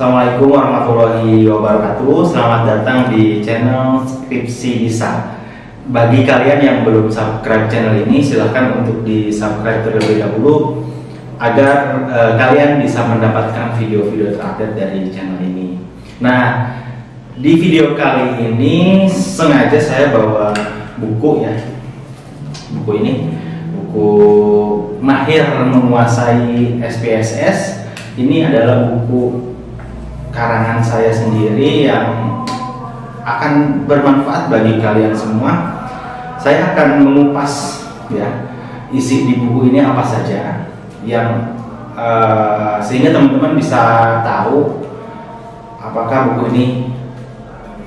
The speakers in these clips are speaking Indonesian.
Assalamualaikum warahmatullahi wabarakatuh. Selamat datang di channel Skripsi Bisa. Bagi kalian yang belum subscribe channel ini, silahkan untuk di subscribe terlebih dahulu agar eh, kalian bisa mendapatkan video-video terupdate dari channel ini. Nah, di video kali ini sengaja saya bawa buku ya, buku ini, buku Mahir Menguasai SPSS. Ini adalah buku karangan saya sendiri yang akan bermanfaat bagi kalian semua. Saya akan mengupas ya isi di buku ini apa saja yang uh, sehingga teman-teman bisa tahu apakah buku ini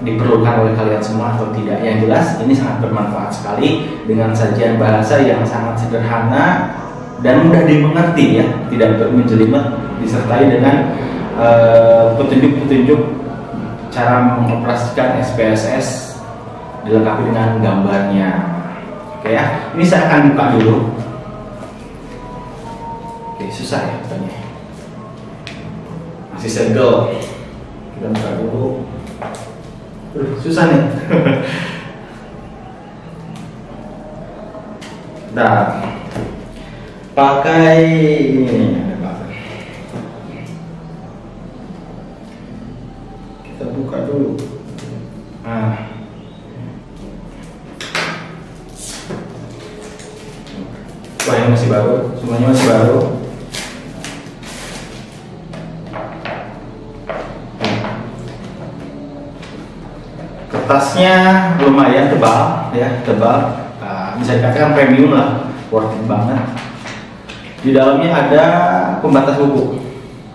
diperlukan oleh kalian semua atau tidak. Yang jelas ini sangat bermanfaat sekali dengan sajian bahasa yang sangat sederhana dan mudah dimengerti ya, tidak menjelimet disertai dengan petunjuk-petunjuk uh, cara mengoperasikan SPSS dilengkapi dengan gambarnya. Oke ya, ini saya akan buka dulu. Oke, susah ya bukanya. Masih segel. Kita buka dulu. Susah nih. nah, pakai ini masih baru, semuanya masih baru. Kertasnya lumayan tebal, ya tebal. Nah, bisa dikatakan premium lah, worth it banget. Di dalamnya ada pembatas buku.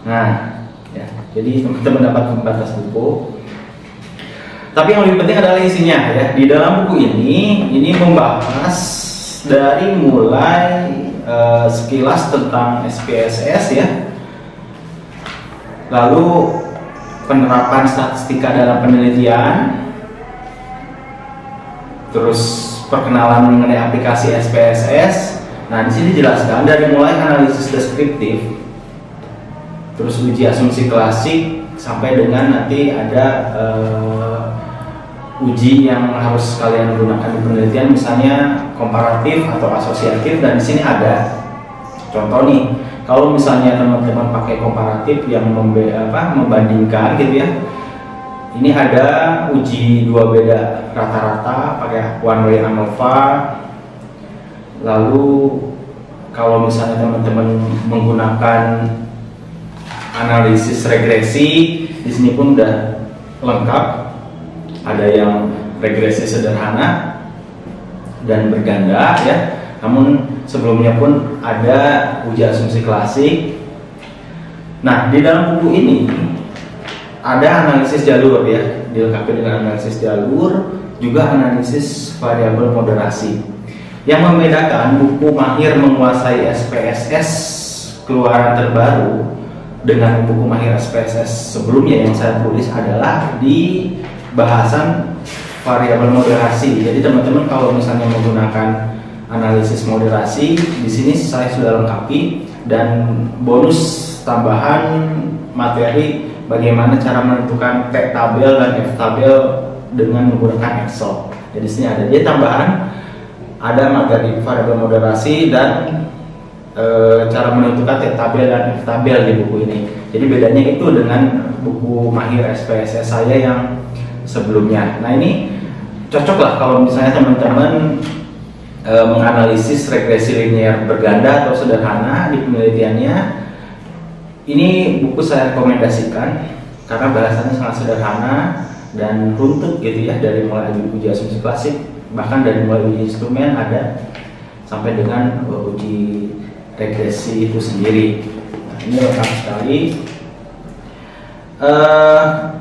Nah, ya, jadi teman-teman dapat pembatas buku. Tapi yang lebih penting adalah isinya ya. Di dalam buku ini, ini membahas dari mulai uh, sekilas tentang SPSS ya. Lalu penerapan statistika dalam penelitian, terus perkenalan mengenai aplikasi SPSS. Nah, di sini dijelaskan dari mulai analisis deskriptif, terus uji asumsi klasik sampai dengan nanti ada uh, uji yang harus kalian gunakan di penelitian, misalnya komparatif atau asosiatif. Dan di sini ada contoh nih, kalau misalnya teman-teman pakai komparatif yang membe apa, membandingkan gitu ya, ini ada uji dua beda rata-rata pakai one way ANOVA lalu kalau misalnya teman-teman menggunakan analisis regresi di sini pun udah lengkap ada yang regresi sederhana dan berganda ya. Namun sebelumnya pun ada uji asumsi klasik. Nah di dalam buku ini ada analisis jalur ya. Dilengkapi dengan analisis jalur juga analisis variabel moderasi. Yang membedakan buku mahir menguasai SPSS keluaran terbaru dengan buku mahir SPSS sebelumnya yang saya tulis adalah di bahasan variabel moderasi jadi teman-teman kalau misalnya menggunakan analisis moderasi di sini saya sudah lengkapi dan bonus tambahan materi bagaimana cara menentukan T tabel dan F tabel dengan menggunakan Excel. Jadi sini ada dia tambahan, ada materi variabel moderasi dan e, cara menentukan T tabel dan F tabel di buku ini. Jadi bedanya itu dengan buku mahir SPSS saya yang sebelumnya. Nah ini cocok lah kalau misalnya teman-teman e, menganalisis regresi linear berganda atau sederhana di penelitiannya ini buku saya rekomendasikan karena bahasannya sangat sederhana dan runtut gitu ya dari mulai uji asumsi klasik bahkan dari mulai uji instrumen ada sampai dengan uh, uji regresi itu sendiri. Nah, ini lengkap sekali. Uh,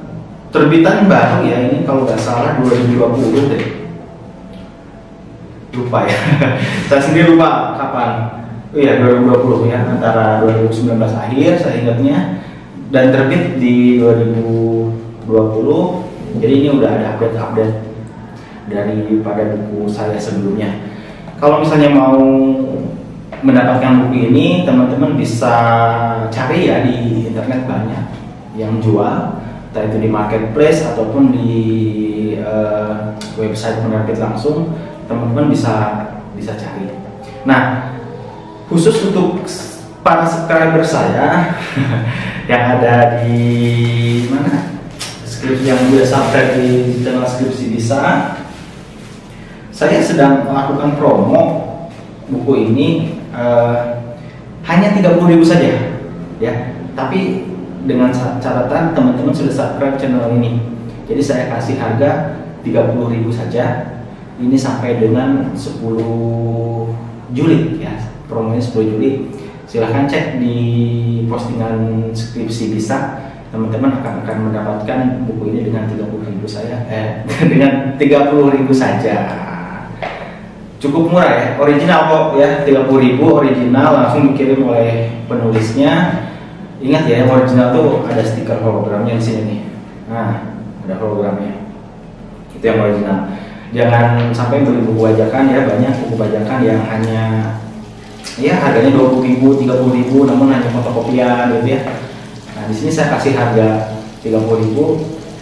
terbitan baru ya ini kalau nggak salah 2020 deh. Lupa ya. Saya sendiri lupa kapan Oh iya 2020 ya antara 2019 akhir saya ingatnya dan terbit di 2020 jadi ini udah ada update-update daripada buku saya sebelumnya kalau misalnya mau mendapatkan buku ini teman-teman bisa cari ya di internet banyak yang jual entah itu di marketplace ataupun di uh, website penerbit langsung teman-teman bisa bisa cari. Nah khusus untuk para subscriber saya yang ada di mana? Skripsi yang sudah subscribe di channel skripsi bisa. Saya sedang melakukan promo buku ini uh, hanya 30.000 saja ya. Tapi dengan catatan teman-teman sudah subscribe channel ini. Jadi saya kasih harga 30.000 saja. Ini sampai dengan 10 Juli ya. Promonya 10 Juli. Silahkan cek di postingan skripsi bisa. Teman-teman akan akan mendapatkan buku ini dengan 30.000 saya eh dengan 30.000 saja. Cukup murah ya. Original kok ya. 30.000 original langsung dikirim oleh penulisnya ingat ya yang original tuh ada stiker hologramnya di sini nih. Nah ada hologramnya. Itu yang original. Jangan sampai beli buku bajakan ya banyak buku bajakan yang hanya ya harganya dua puluh ribu tiga puluh ribu namun hanya fotokopian gitu ya. Nah di sini saya kasih harga tiga puluh ribu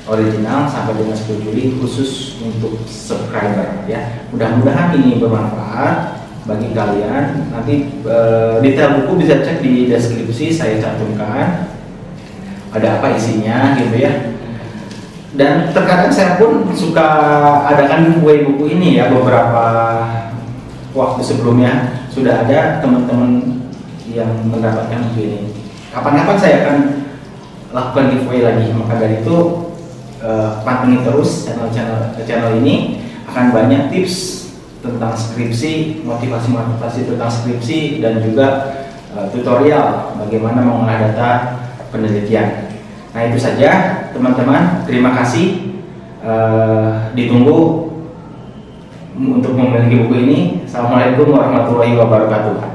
original sampai dengan 10 Juli khusus untuk subscriber ya. Mudah-mudahan ini bermanfaat bagi kalian nanti e, detail buku bisa cek di deskripsi saya cantumkan ada apa isinya gitu ya dan terkadang saya pun suka adakan giveaway buku ini ya beberapa waktu sebelumnya sudah ada teman-teman yang mendapatkan buku ini. Kapan-kapan saya akan lakukan giveaway lagi. Maka dari itu uh, pantengin terus channel-channel channel ini akan banyak tips tentang skripsi, motivasi-motivasi tentang skripsi dan juga uh, tutorial bagaimana mengolah data penelitian. Nah itu saja teman-teman. Terima kasih. Uh, ditunggu untuk memiliki buku ini. Assalamualaikum warahmatullahi wabarakatuh.